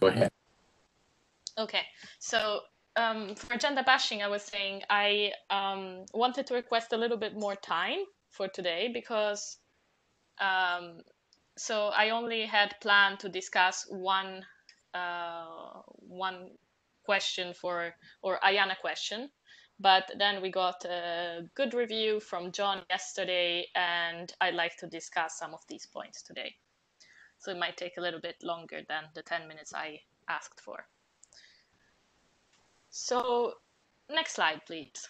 Go ahead. Okay, so um, for agenda bashing, I was saying I um, wanted to request a little bit more time for today because um, so I only had planned to discuss one uh, one question for or IANA question, but then we got a good review from John yesterday, and I'd like to discuss some of these points today. So it might take a little bit longer than the 10 minutes I asked for. So next slide, please.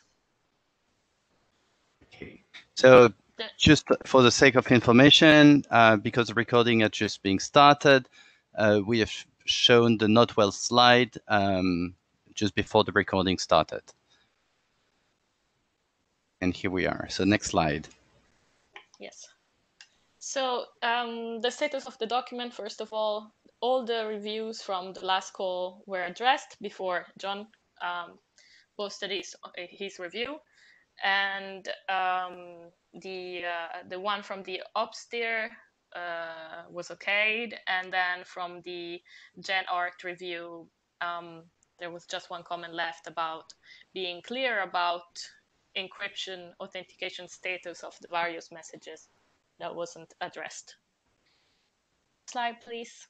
Okay. So just for the sake of information, uh, because the recording is just being started, uh, we have shown the Note Well slide um, just before the recording started. And here we are. So next slide. Yes. So um, the status of the document, first of all, all the reviews from the last call were addressed before John um, posted his, his review. And um, the uh, the one from the upstairs uh, was okayed, and then from the Gen Art review, um, there was just one comment left about being clear about encryption authentication status of the various messages that wasn't addressed. Slide, please.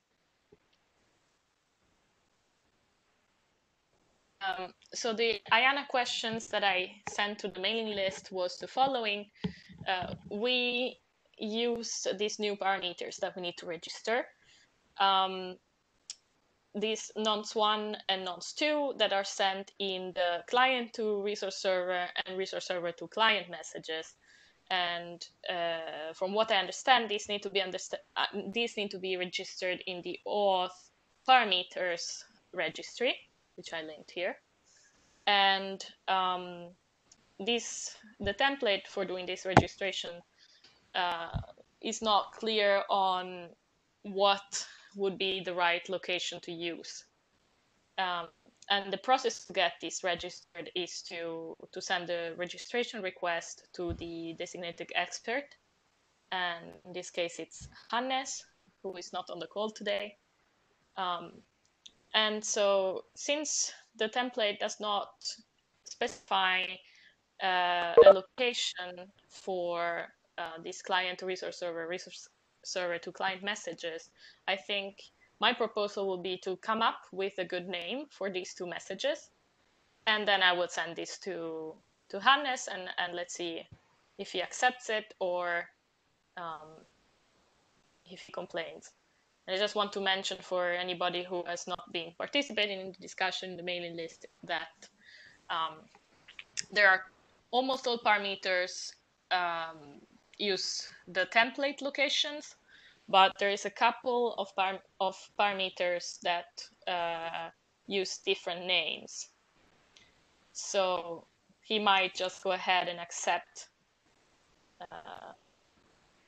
Um, so the IANA questions that I sent to the mailing list was the following. Uh, we use these new parameters that we need to register. Um, these nonce 1 and nonce 2 that are sent in the client to resource server and resource server to client messages. And uh, from what I understand, these need to be uh, these need to be registered in the auth parameters registry which I linked here. And um, this the template for doing this registration uh, is not clear on what would be the right location to use. Um, and the process to get this registered is to, to send a registration request to the designated expert. And in this case, it's Hannes, who is not on the call today. Um, and so since the template does not specify uh, a location for uh, this client to resource server, resource server to client messages, I think my proposal will be to come up with a good name for these two messages. And then I would send this to, to Hannes and, and let's see if he accepts it or um, if he complains. And I just want to mention for anybody who has not been participating in the discussion, the mailing list, that um, there are almost all parameters um, use the template locations, but there is a couple of, par of parameters that uh, use different names. So he might just go ahead and accept uh,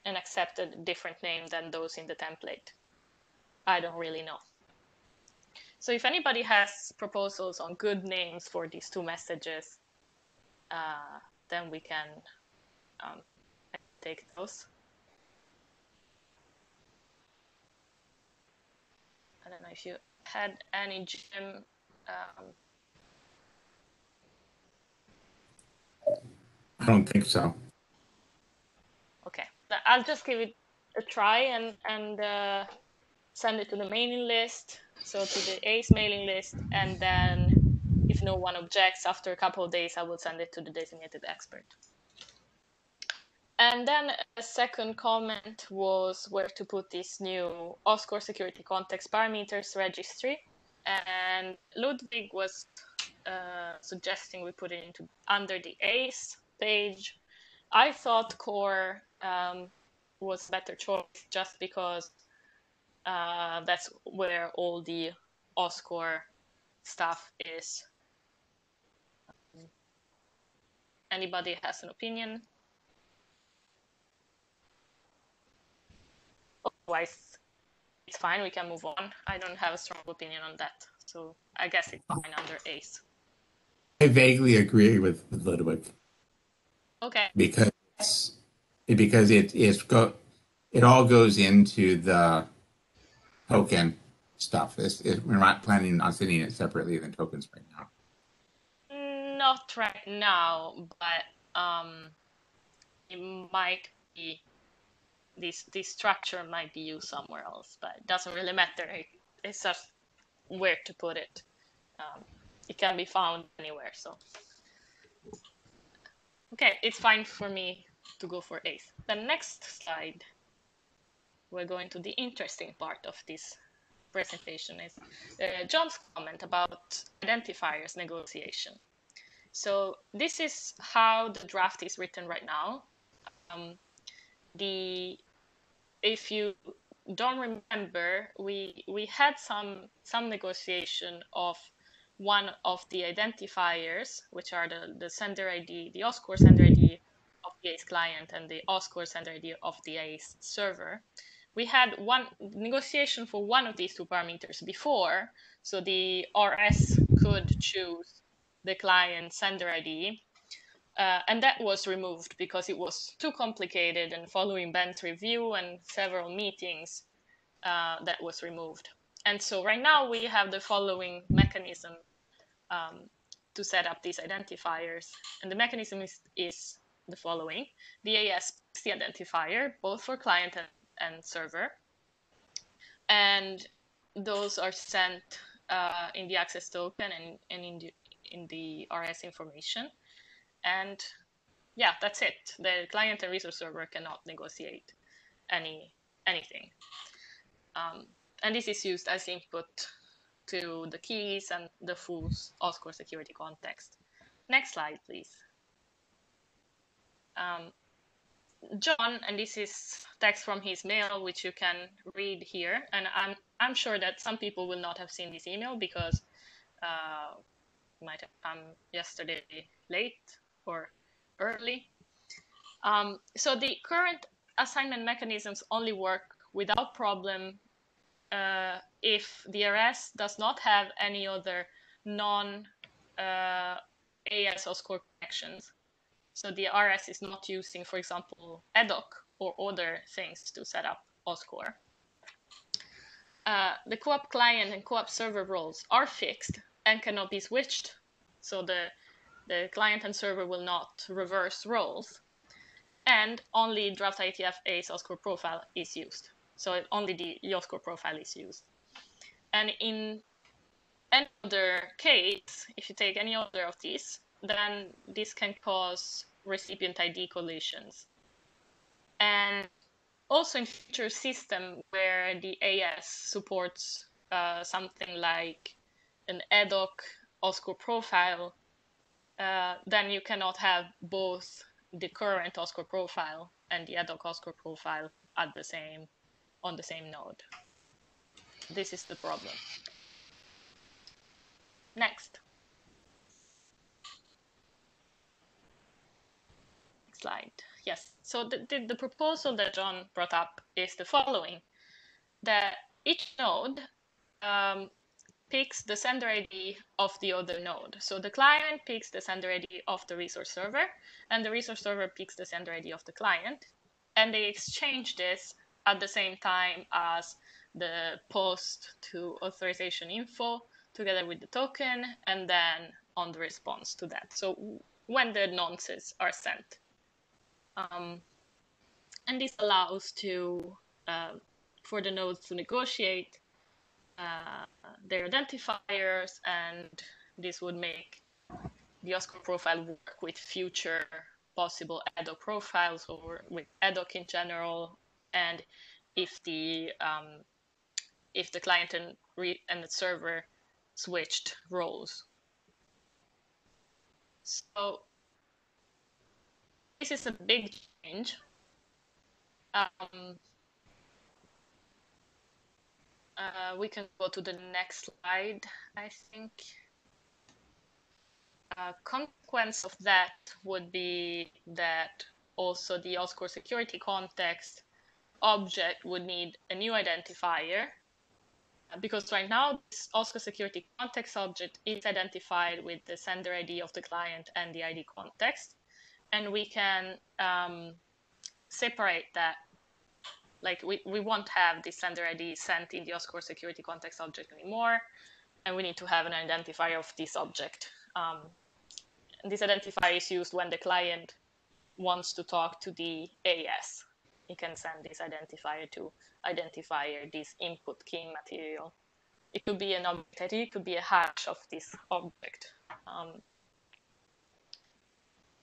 and accept a different name than those in the template. I don't really know. So if anybody has proposals on good names for these two messages, uh, then we can um, take those. I don't know if you had any Jim. Um... I don't think so. Okay, I'll just give it a try and and uh, send it to the mailing list, so to the ACE mailing list, and then if no one objects, after a couple of days, I will send it to the designated expert. And then a second comment was where to put this new OSCORE security context parameters registry. And Ludwig was uh, suggesting we put it into under the ACE page. I thought core um, was better choice just because uh, that's where all the OSCORE stuff is. Anybody has an opinion? Otherwise, it's fine. We can move on. I don't have a strong opinion on that, so I guess it's fine under ACE. I vaguely agree with, with Ludwig. Okay. Because because it it is go it all goes into the token. stuff. It's, it, we're not planning on sending it separately than tokens right now. Not right now, but um, it might be this this structure might be used somewhere else, but it doesn't really matter. It, it's just where to put it. Um, it can be found anywhere. So okay, it's fine for me to go for ACE. The next slide, we're going to the interesting part of this presentation is uh, John's comment about identifiers negotiation. So this is how the draft is written right now. Um, the if you don't remember, we we had some some negotiation of one of the identifiers, which are the, the sender ID, the OSCORE sender ID of the ACE client and the OSCORE sender ID of the ACE server. We had one negotiation for one of these two parameters before, so the RS could choose the client sender ID. Uh, and that was removed because it was too complicated and following Ben's review and several meetings, uh, that was removed. And so right now we have the following mechanism um, to set up these identifiers. And the mechanism is, is the following. The AS the identifier, both for client and, and server. And those are sent uh, in the access token and, and in, the, in the RS information. And yeah, that's it. The client and resource server cannot negotiate any anything. Um, and this is used as input to the keys and the full OSCORE security context. Next slide, please. Um, John, and this is text from his mail, which you can read here. And I'm, I'm sure that some people will not have seen this email because uh, might have come yesterday late or early. Um, so the current assignment mechanisms only work without problem uh, if the RS does not have any other non uh, AS OSCORE connections. So the RS is not using, for example, EDHOC or other things to set up OSCORE. Uh, the CoAP client and CoAP server roles are fixed and cannot be switched. So the, the client and server will not reverse roles. And only draft IETF ACE OSCORE profile is used. So only the OSCORE profile is used. And in any other case, if you take any other of these, then this can cause recipient ID collisions. And also in future system where the AS supports uh, something like an EDHOC OSCORE profile, uh, then you cannot have both the current OSCORE profile and the EDHOC OSCORE profile at the same on the same node. This is the problem. Next. Next slide. Yes. So the, the, the proposal that John brought up is the following: that each node um, picks the sender ID of the other node. So the client picks the sender ID of the resource server, and the resource server picks the sender ID of the client, and they exchange this at the same time as the post to authorization info together with the token and then on the response to that. So when the nonces are sent. Um, and this allows to uh, for the nodes to negotiate uh, their identifiers and this would make the OSCORE profile work with future possible EDHOC profiles or with EDHOC in general and if the um, if the client and, and the server switched roles. So this is a big change. Um, uh, we can go to the next slide, I think. A consequence of that would be that also the OSCORE security context object would need a new identifier because right now this OSCORE security context object is identified with the sender ID of the client and the ID context. And we can um, separate that Like we, we won't have the sender ID sent in the OSCORE security context object anymore, and we need to have an identifier of this object. Um, this identifier is used when the client wants to talk to the AES. He can send this identifier to identifier this input key material. It could be an object ID, it could be a hash of this object. Um,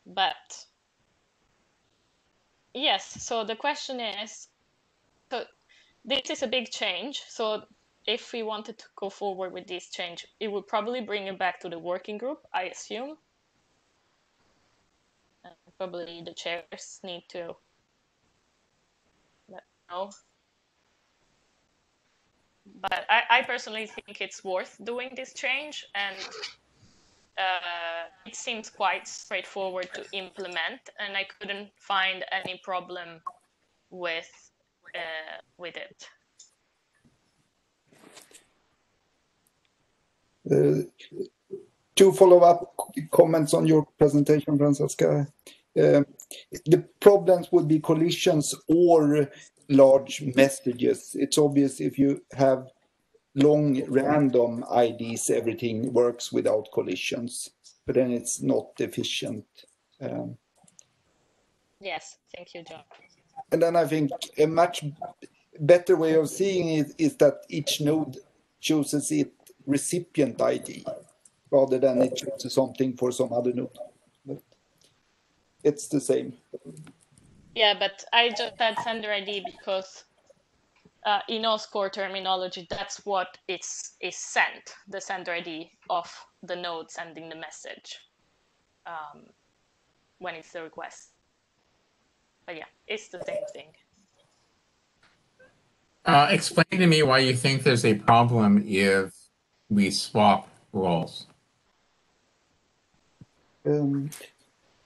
but yes, so the question is, this is a big change. So if we wanted to go forward with this change, it would probably bring it back to the working group, I assume. Probably the chairs need to let know. But I, I personally think it's worth doing this change and uh, it seems quite straightforward to implement and I couldn't find any problem with uh, with it. Uh, two follow-up comments on your presentation, Francesca. Uh, the problems would be collisions or large messages. It's obvious if you have long random IDs, everything works without collisions, but then it's not efficient. Um, yes, thank you, John. And then I think a much better way of seeing it is that each node chooses its recipient ID rather than it chooses something for some other node. But it's the same. Yeah, but I just had sender ID because uh, in OSCORE terminology, that's what is, is sent, the sender ID of the node sending the message um, when it's the request. But yeah, it's the same thing. Uh, explain to me why you think there's a problem if we swap roles. Um,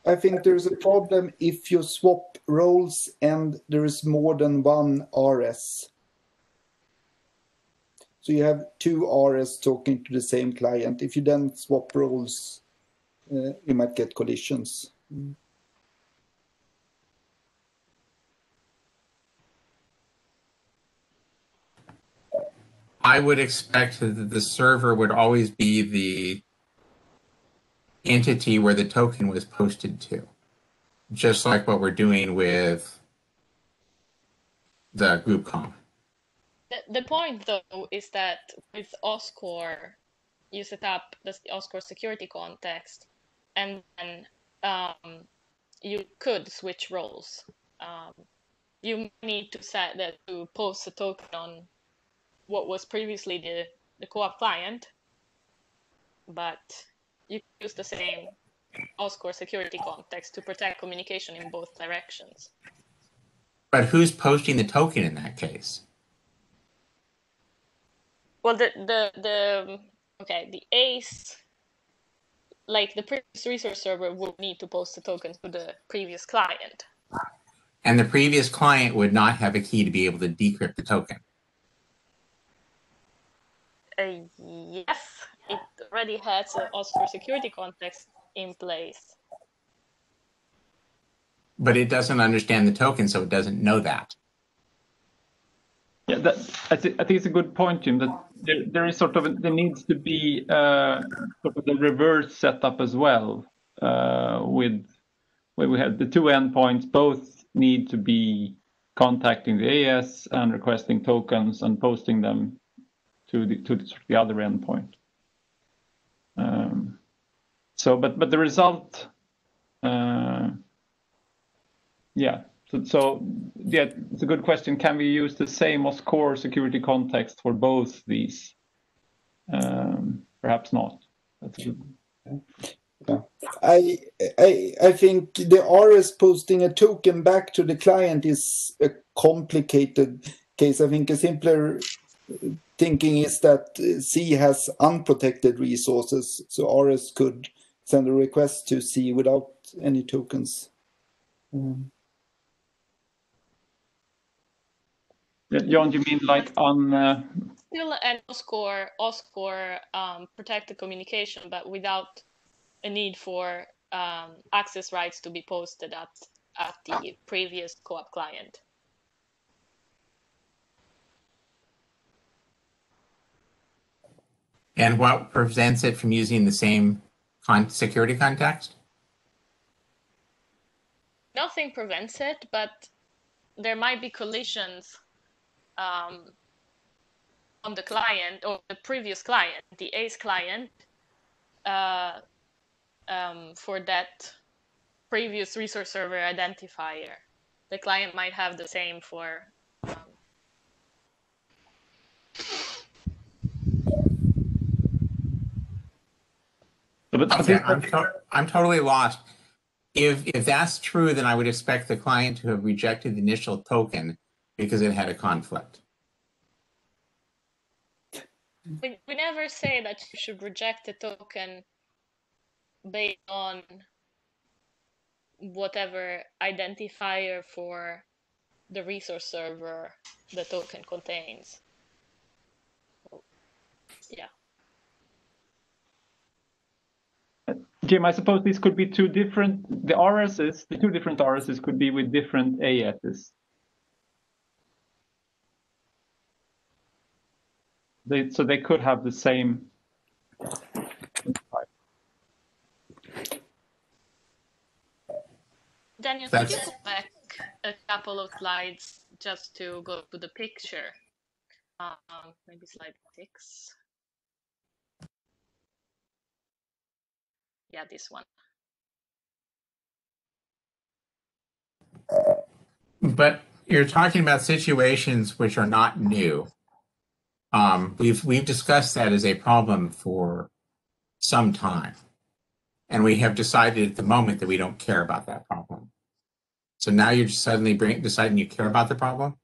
I think there's a problem if you swap roles and there is more than one RS. So you have two RS talking to the same client. If you then swap roles, uh, you might get collisions. I would expect that the server would always be the entity where the token was posted to, just like what we're doing with the group com. The, the point, though, is that with OSCORE, you set up the OSCORE security context, and then um, you could switch roles. Um, you need to set that to post a token on what was previously the, the CoAP client, but you use the same OSCORE security context to protect communication in both directions. But who's posting the token in that case? Well, the the the okay, the ACE, like the previous resource server, would need to post the token to the previous client. And the previous client would not have a key to be able to decrypt the token. Uh, yes, it already has a OSCORE security context in place. But it doesn't understand the token, so it doesn't know that. Yeah, that, I, th- I think it's a good point, Jim. That there, there is sort of a, there needs to be uh, sort of the reverse setup as well, uh, with where we have the two endpoints both need to be contacting the AS and requesting tokens and posting them to the to the, the other endpoint. Um, so, but but the result, uh, yeah. So, so yeah, it's a good question. Can we use the same OSCORE security context for both these? Um, perhaps not. Yeah. I, I I think the RS posting a token back to the client is a complicated case. I think a simpler thinking is that C has unprotected resources, so RS could send a request to C without any tokens. Um, Yeah, John, you mean like on? Uh, Still an OSCORE OSCORE um, protected communication, but without a need for um, access rights to be posted at at the previous CoAP client. And what prevents it from using the same con- security context? Nothing prevents it, but there might be collisions um, on the client or the previous client, the ACE client, uh, um, for that previous resource server identifier. The client might have the same for. But I Okay, think I'm, to- I'm totally lost. If if that's true, then I would expect the client to have rejected the initial token because it had a conflict. we, we never say that you should reject a token based on whatever identifier for the resource server the token contains. Yeah. Jim, I suppose these could be two different, the RSs, the two different RSs could be with different ASs. They, so they could have the same. Daniel, could you go back a couple of slides just to go to the picture? Um, maybe slide six. Yeah, this one. But you're talking about situations which are not new. Um, we've we've discussed that as a problem for some time, and we have decided at the moment that we don't care about that problem. So now you're just suddenly bring, deciding you care about the problem.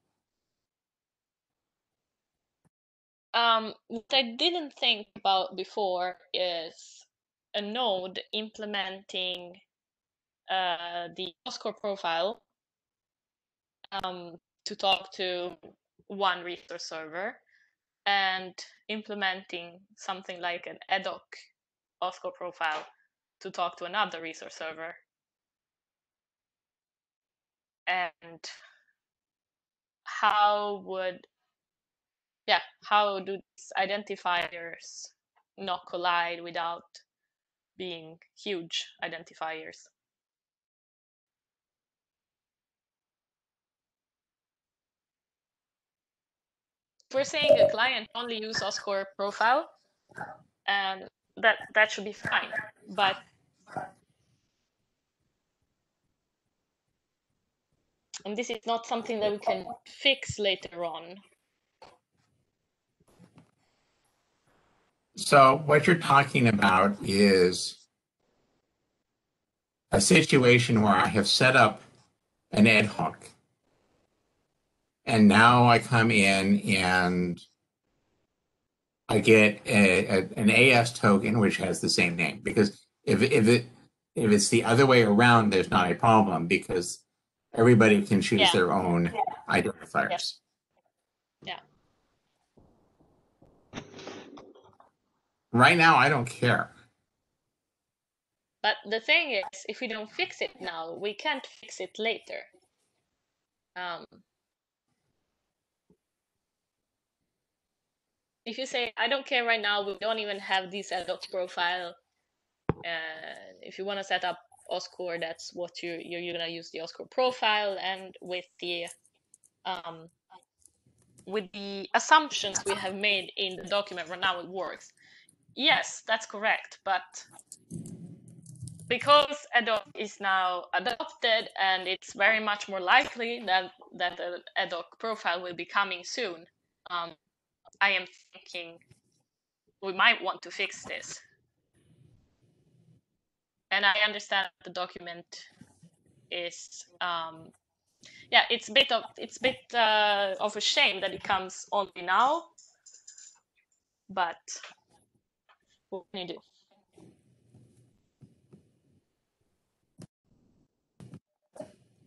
Um, what I didn't think about before is a node implementing uh, the OSCORE profile um, to talk to one resource server and implementing something like an EDHOC OSCORE profile to talk to another resource server. And how would yeah, how do these identifiers not collide without being huge identifiers? If we're saying a client only use OSCORE profile, and that that should be fine. But and this is not something that we can fix later on. So what you're talking about is a situation where I have set up an EDHOC. And now I come in and I get a, a- an AS token which has the same name because if if it if it's the other way around, there's not a problem because everybody can choose Yeah. their own identifiers. Yeah. Right now, I don't care. But the thing is, if we don't fix it now, we can't fix it later. Um, if you say, I don't care right now, we don't even have this EDHOC profile. Uh, if you want to set up OSCORE, that's what you you're, you're gonna use the OSCORE profile, and with the um, with the assumptions we have made in the document right now, it works. Yes, that's correct, but because EDHOC is now adopted and it's very much more likely that that the EDHOC profile will be coming soon, um, I am thinking we might want to fix this. And I understand the document is um, yeah, it's a bit of it's a bit uh, of a shame that it comes only now, but what can you do?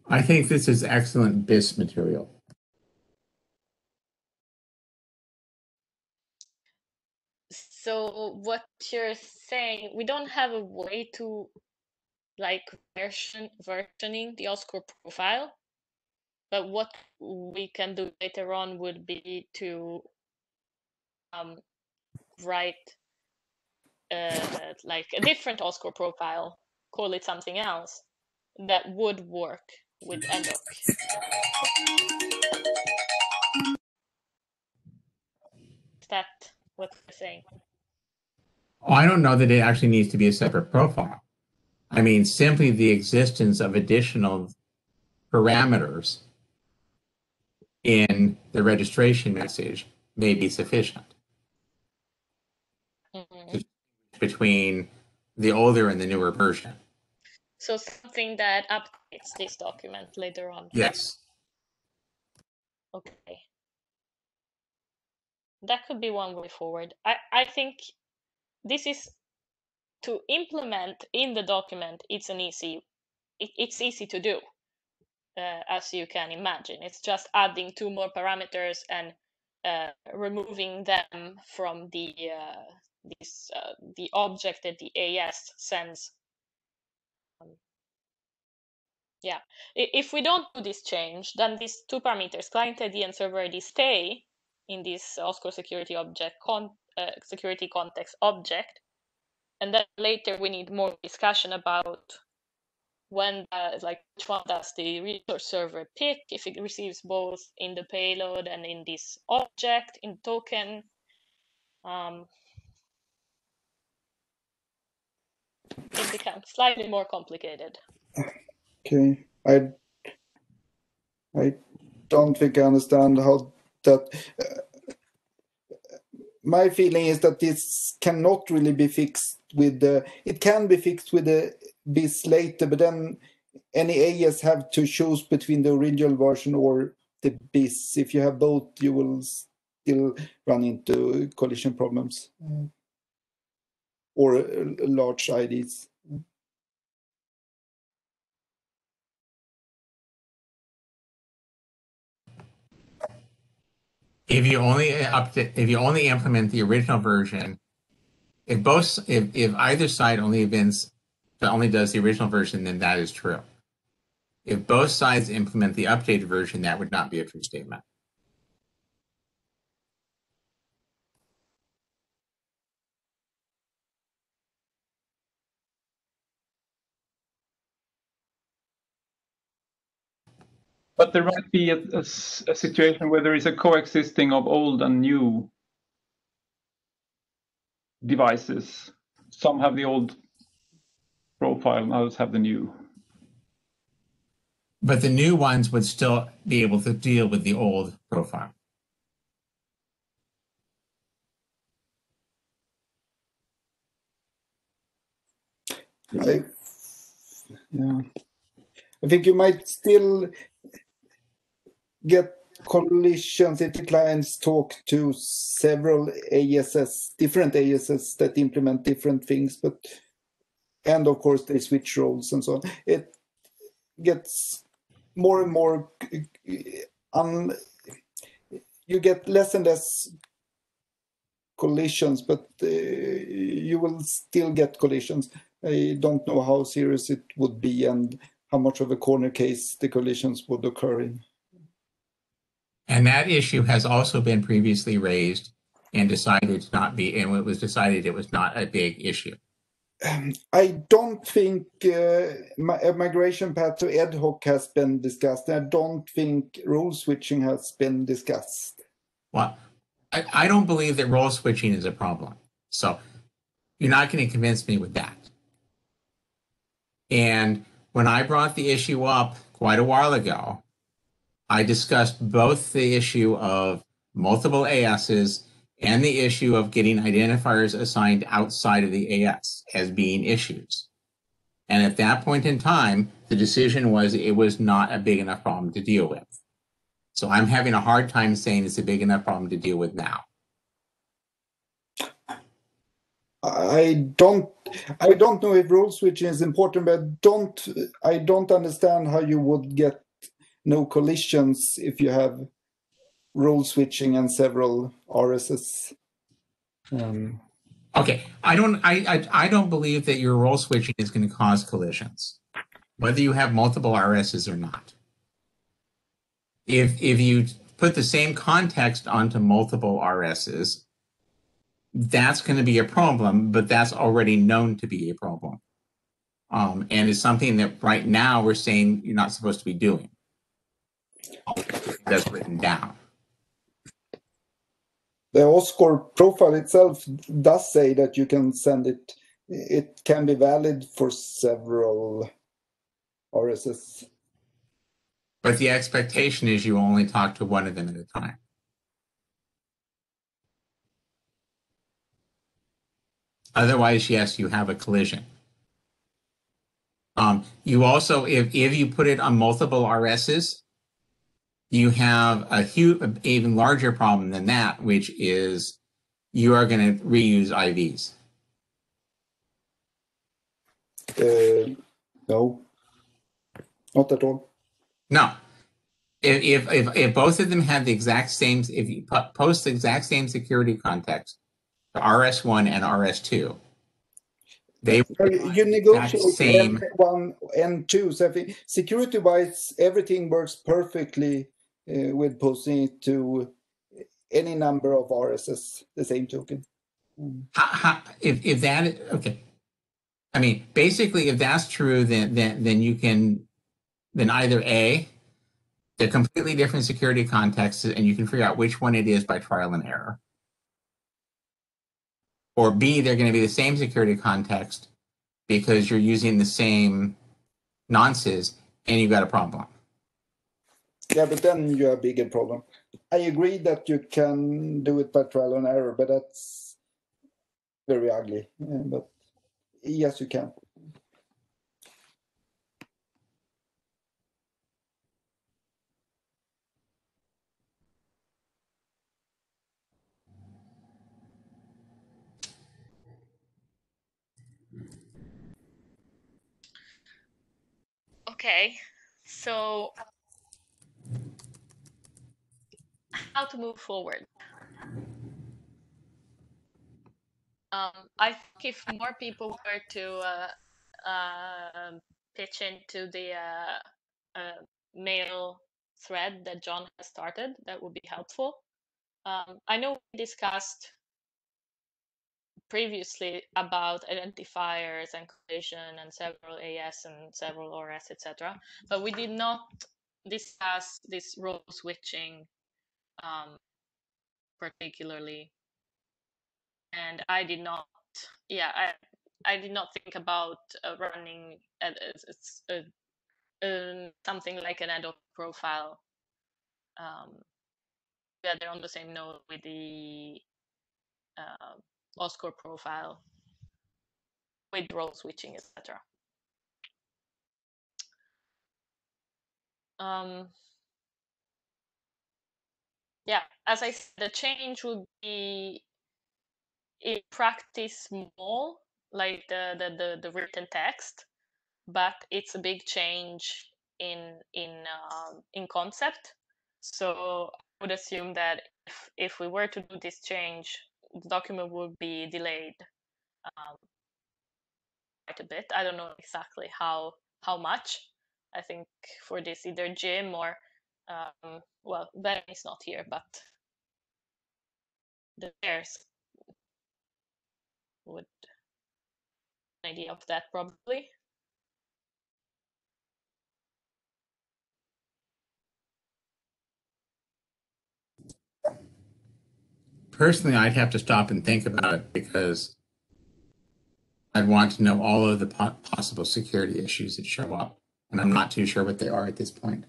I think this is excellent BIS material. So what you're saying, we don't have a way to like version versioning the OSCORE profile, but what we can do later on would be to um, write uh, like a different OSCORE profile, call it something else, that would work with EDHOC. Is that what you're saying? Oh, I don't know that it actually needs to be a separate profile. I mean, simply the existence of additional parameters in the registration message may be sufficient Mhm. Between the older and the newer version. So something that updates this document later on. Yes. Okay. That could be one way forward. I, I think this is to implement in the document. It's an easy, it, it's easy to do, uh, as you can imagine. It's just adding two more parameters and uh, removing them from the uh, this uh, the object that the AS sends. Um, yeah, if we don't do this change, then these two parameters, client ID and server ID, stay in this OSCORE security object con uh, security context object, and then later we need more discussion about when uh, like which one does the resource server pick if it receives both in the payload and in this object in token. Um, it becomes slightly more complicated. Okay, I I don't think I understand how that. uh, my feeling is that this cannot really be fixed with the. It can be fixed with the BIS later, but then any AS have to choose between the original version or the BIS. If you have both, you will still run into collision problems or uh, large IDs. If you only up if you only implement the original version, if both if, if either side only events only does the original version, then that is true. If both sides implement the updated version, that would not be a true statement. But there might be a situation where there is a coexisting of old and new devices. Some have the old profile, and others have the new. But the new ones would still be able to deal with the old profile. I, yeah. I think you might still get collisions if the clients talk to several ASs, different ASs that implement different things, but and of course they switch roles and so on. It gets more and more you get less and less collisions, but uh, you will still get collisions. I don't know how serious it would be and how much of a corner case the collisions would occur in. And that issue has also been previously raised and decided to not be, and it was decided it was not a big issue. Um, I don't think uh, a migration path to EDHOC has been discussed. I don't think rule switching has been discussed. Well, I, I don't believe that role switching is a problem. So you're not going to convince me with that. And when I brought the issue up quite a while ago, I discussed both the issue of multiple ASs and the issue of getting identifiers assigned outside of the AS as being issues. And at that point in time, the decision was it was not a big enough problem to deal with. So I'm having a hard time saying it's a big enough problem to deal with now. I don't I don't know if rule switching is important, but don't I don't understand how you would get no collisions if you have role switching and several RSs. Um, Okay, I don't, I, I, I don't believe that your role switching is going to cause collisions, whether you have multiple RSs or not. If if you put the same context onto multiple RSs, that's going to be a problem, but that's already known to be a problem. Um, and it's something that right now we're saying you're not supposed to be doing. That's written down. The OSCORE profile itself does say that you can send it, it can be valid for several RSs. But the expectation is you only talk to one of them at a time. Otherwise, yes, you have a collision. Um, you also, if, if you put it on multiple RSs, you have a huge, even larger problem than that, which is you are going to reuse IVs. Uh, no, not at all. No. If, if, if, both of them have the exact same, if you post the exact same security context, the RS1 and RS2, they You negotiate same- N1 and 2. So security-wise, everything works perfectly uh, Uh, with posting it to any number of RSs, the same token. If, if that, okay. I mean, basically, if that's true, then, then, then you can, then either A, they're completely different security contexts and you can figure out which one it is by trial and error. Or B, they're going to be the same security context because you're using the same nonces and you've got a problem. Yeah, but then you have a bigger problem. I agree that you can do it by trial and error, but that's very ugly. Uh, but yes, you can. Okay, so how to move forward? Um, I think if more people were to uh, uh, pitch into the uh, uh, mail thread that John has started, that would be helpful. Um, I know we discussed previously about identifiers and collision and several AS and several ORS, etc. But we did not discuss this role switching um, particularly. And I did not, yeah, I, I did not think about uh, running a, a, a, something like an EDHOC profile um, together on the same note with the uh, OSCORE profile with role switching, etc. Um, yeah, as I said, the change would be in practice small, like the, the, the, the written text, but it's a big change in in um, in concept. So I would assume that if, if we were to do this change, the document would be delayed um, quite a bit. I don't know exactly how how much. I think for this either Jim or um, well, Ben is not here, but the bears would an idea of that probably. Personally, I'd have to stop and think about it because I'd want to know all of the po- possible security issues that show up, and I'm not too sure what they are at this point.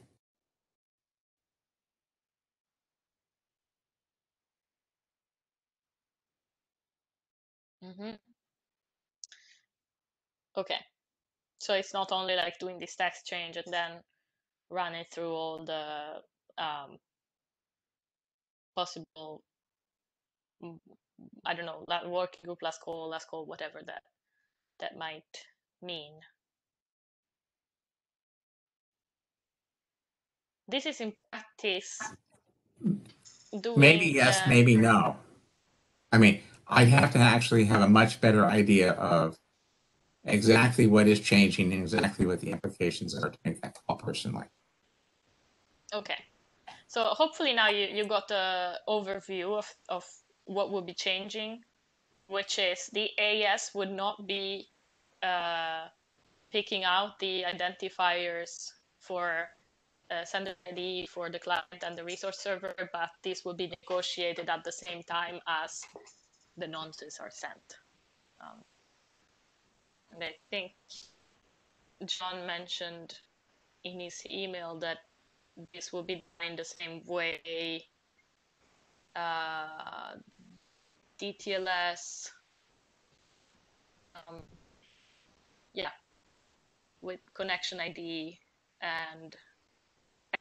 Mm-hmm. Okay, so it's not only like doing this text change and then run it through all the um, possible, mm, I don't know, working group last call, last call, whatever that that might mean. This is in practice. Doing Maybe yes, maybe no. I mean, I'd have to actually have a much better idea of exactly what is changing and exactly what the implications are to make that call personally. Okay. So hopefully now you, you got the overview of, of what will be changing which is the AS would not be uh, picking out the identifiers for uh, sender ID for the client and the resource server, but this will be negotiated at the same time as the nonces are sent. Um, and I think John mentioned in his email that this will be done in the same way uh, DTLS, um, yeah, with connection ID and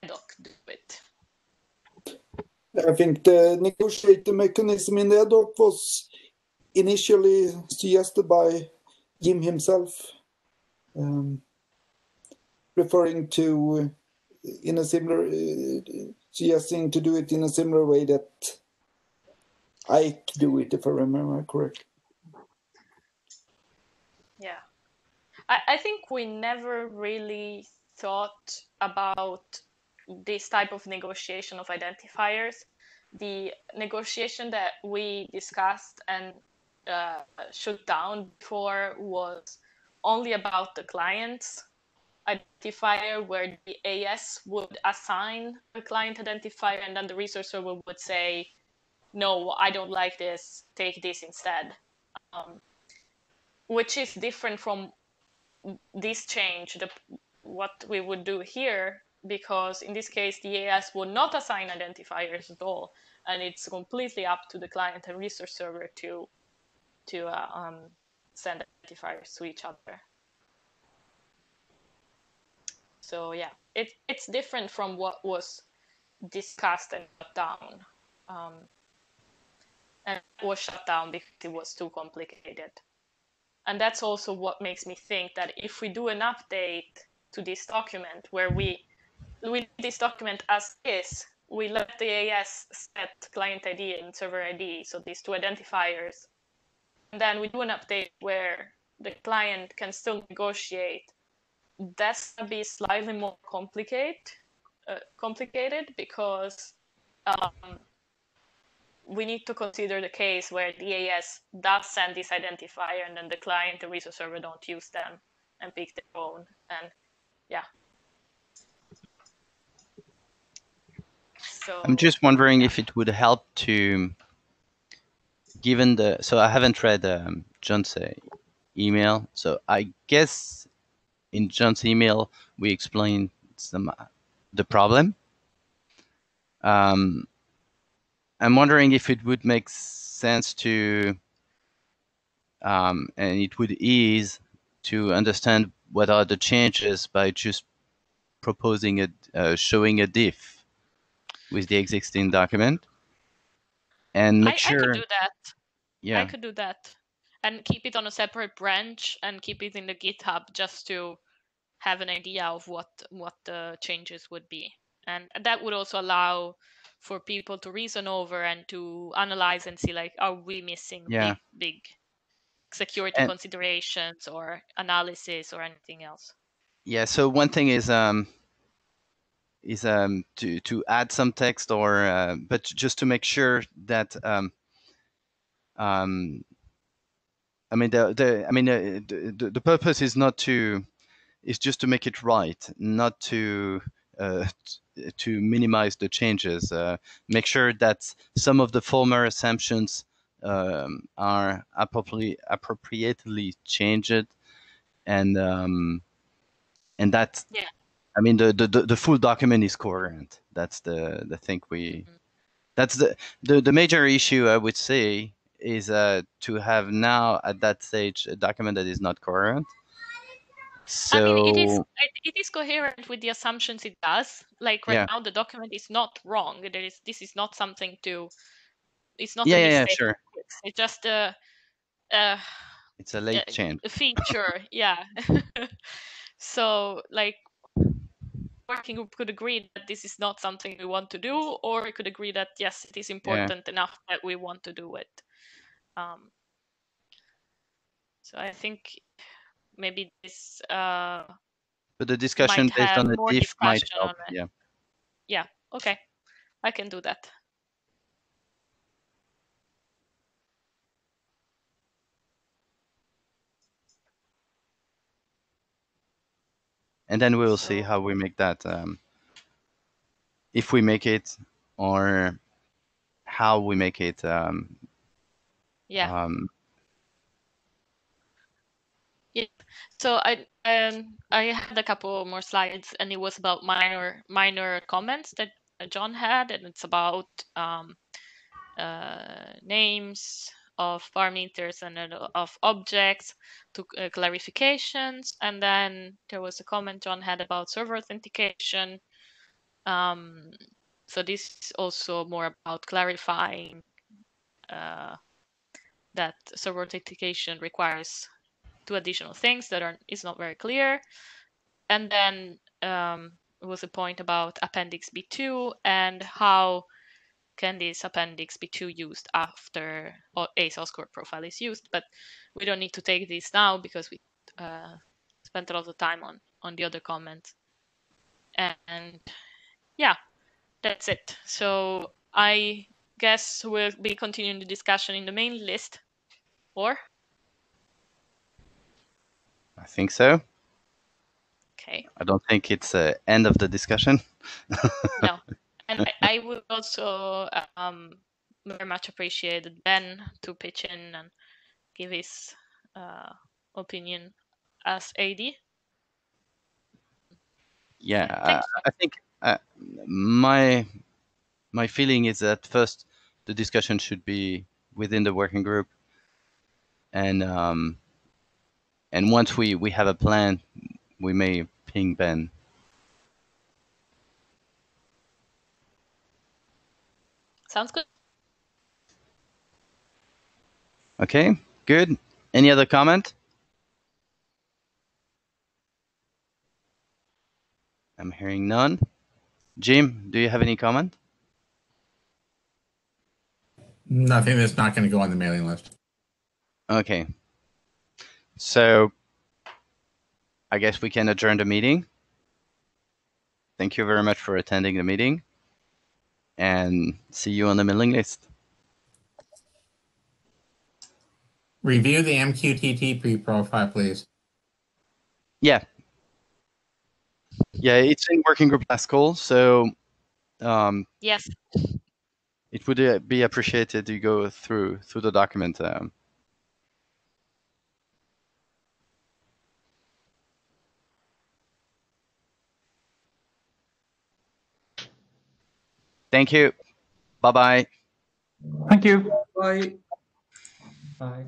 EDHOC do it. I think the negotiator mechanism in the EDHOC was initially suggested by Jim himself, um, referring to in a similar, uh, suggesting to do it in a similar way that I do it, if I remember correctly. Yeah. I, I think we never really thought about this type of negotiation of identifiers. The negotiation that we discussed and uh, shut down before was only about the clients identifier where the AS would assign a client identifier and then the resource server would say, no, I don't like this, take this instead. Um, which is different from this change, the, what we would do here, because in this case, the AS would not assign identifiers at all. And it's completely up to the client and resource server to, to uh, um, send identifiers to each other. So yeah, it, it's different from what was discussed and shut down. Um, and was shut down because it was too complicated. And that's also what makes me think that if we do an update to this document where we we this document as is, we let the AS set client ID and server ID, so these two identifiers. And then we do an update where the client can still negotiate that's gonna be slightly more complicated, uh, complicated because um, we need to consider the case where the AS does send this identifier and then the client and resource server don't use them and pick their own. And yeah. So I'm just wondering if it would help to, given the, so I haven't read um, John's uh, email, so I guess in John's email, we explained some, the problem. Um, I'm wondering if it would make sense to, um, and it would ease to understand what are the changes by just proposing a, uh, showing a diff with the existing document and make I, sure. I could do that. Yeah. I could do that and keep it on a separate branch and keep it in the GitHub just to have an idea of what what the changes would be. And that would also allow for people to reason over and to analyze and see like are we missing Yeah. big, big security And- considerations or analysis or anything else. Yeah. So one thing is um is um to to add some text or uh, but just to make sure that um um I mean the the I mean uh, the, the purpose is not to is just to make it right, not to uh, to minimize the changes. Uh, make sure that some of the former assumptions um, are appropriately appropriately changed, and um, and that Yeah. I mean the, the the full document is coherent. That's the the thing we. That's the, the the major issue I would say is uh, to have now at that stage a document that is not coherent. So I mean, it is it, it is coherent with the assumptions it does. Like right Yeah. now, the document is not wrong. There is this is not something to. It's not yeah, a yeah, yeah, sure. It's just a, a, It's a late Yeah, change. a feature. yeah. so like, working group could agree that this is not something we want to do, or we could agree that yes, it is important enough that we want to do it. Um, so I think maybe this uh, But the discussion based on the diff might help. Yeah. yeah okay i can do that and then we will see how we make that. Um, if we make it, or how we make it. Um, Yeah. um, So I um I had a couple more slides, and it was about minor minor comments that John had, and it's about um, uh, names of parameters and uh, of objects to uh, clarifications, and then there was a comment John had about server authentication. Um, so this is also more about clarifying uh, that server authentication requires two additional things that are is not very clear. And then um, was a point about Appendix B2 and how can this Appendix B2 used after a OSCORE profile is used. But we don't need to take this now because we uh, spent a lot of time on on the other comments. And yeah, that's it. So I guess we'll be continuing the discussion in the main list, or I think so. okay. I don't think it's the end of the discussion. no. And I, I would also um, very much appreciate Ben to pitch in and give his uh, opinion as AD. Yeah, uh, I think uh, my my feeling is that first the discussion should be within the working group, and um, and once we we have a plan, we may ping Ben. Sounds good. Okay, good. Any other comment? I'm hearing none. Jim, do you have any comment? Nothing that's not going to go on the mailing list. Okay. So I guess we can adjourn the meeting. Thank you very much for attending the meeting and see you on the mailing list. Review the MQTT pre-profile, please. Yeah. Yeah, it's in working group last call, so um, Yes. it would uh, be appreciated to go through through the document. Um, thank you. Bye bye. Thank you. Bye. Bye.